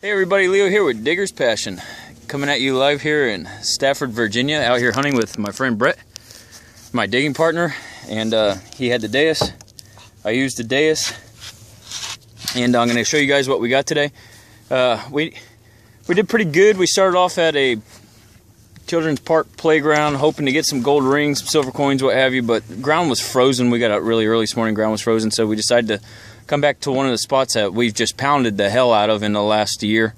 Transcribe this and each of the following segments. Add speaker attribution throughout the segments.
Speaker 1: Hey everybody, Leo here with Digger's Passion. Coming at you live here in Stafford, Virginia, out here hunting with my friend Brett, my digging partner, and uh, he had the Deus. I used the Deus, and I'm going to show you guys what we got today. Uh, we we did pretty good. We started off at a children's park playground, hoping to get some gold rings, silver coins, what have you, but ground was frozen. We got out really early this morning, ground was frozen, so we decided to come back to one of the spots that we've just pounded the hell out of in the last year.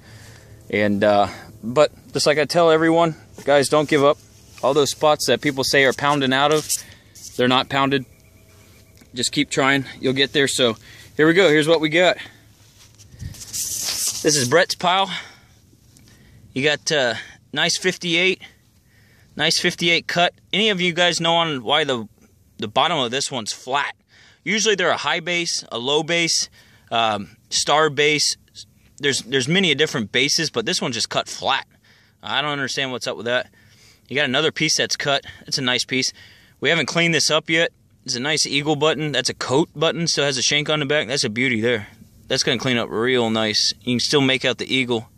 Speaker 1: And uh, but just like I tell everyone, guys, don't give up. All those spots that people say are pounding out of, they're not pounded. Just keep trying. You'll get there. So here we go. Here's what we got. This is Brett's pile. You got uh, nice 58, nice 58 cut. Any of you guys know on why the the bottom of this one's flat? Usually they're a high base, a low base, um, star base. There's there's many different bases, but this one just cut flat. I don't understand what's up with that. You got another piece that's cut. It's a nice piece. We haven't cleaned this up yet. It's a nice eagle button. That's a coat button. Still has a shank on the back. That's a beauty there. That's going to clean up real nice. You can still make out the eagle.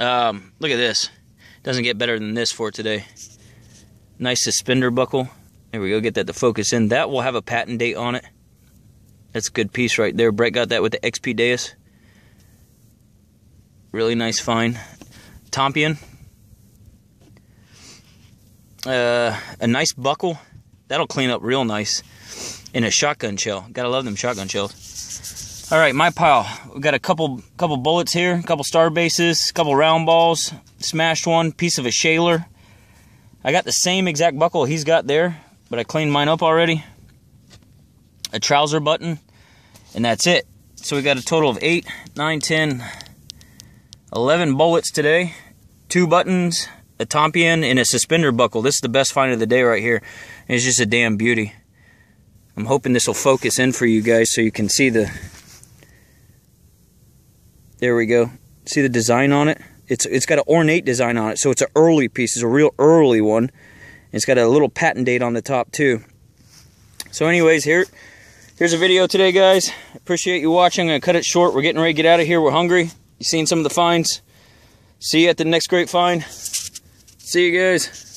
Speaker 1: Um, look at this. Doesn't get better than this for today. Nice suspender buckle. There we go, get that to focus in. That will have a patent date on it. That's a good piece right there. Brett got that with the XP Deus. Really nice find. Tompion. Uh, a nice buckle. That'll clean up real nice. In a shotgun shell. Gotta love them shotgun shells. All right, my pile. We've got a couple couple bullets here, a couple star bases, a couple round balls, smashed one, piece of a shaler. I got the same exact buckle he's got there, but I cleaned mine up already. A trouser button, and that's it. So we got a total of 8, 9, 10, 11 bullets today, two buttons, a tompion, and a suspender buckle. This is the best find of the day right here. It's just a damn beauty. I'm hoping this will focus in for you guys so you can see the... There we go. See the design on it? It's It's got an ornate design on it, so it's an early piece. It's a real early one. It's got a little patent date on the top too. So anyways, here, here's a video today, guys. Appreciate you watching. I'm going to cut it short. We're getting ready to get out of here. We're hungry. You seen some of the finds. See you at the next great find. See you guys.